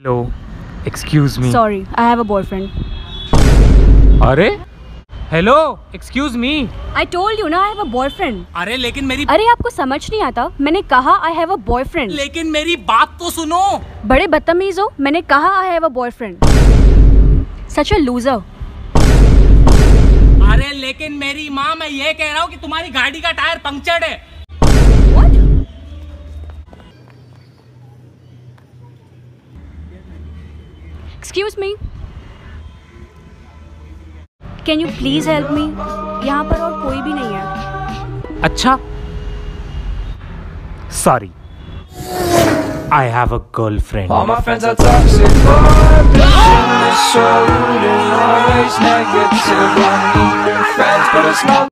Hello excuse me Sorry, I have a boyfriend. अरे hello excuse me I told you ना I have a boyfriend. अरे लेकिन मेरी अरे आपको समझ नहीं आता मैंने कहा आई have a boyfriend. लेकिन मेरी बात तो सुनो बड़े बदतमीज हो मैंने कहा I have a boyfriend. Such a loser. अरे लेकिन मेरी माँ मैं ये कह रहा हूँ कि तुम्हारी गाड़ी का टायर पंक्चर्ड है Excuse me. Can you please help me? यहाँ पर और कोई भी नहीं है अच्छा sorry I have a girlfriend All my friends are toxic, vibration is so rude and always negative. I need new friends, but it's not.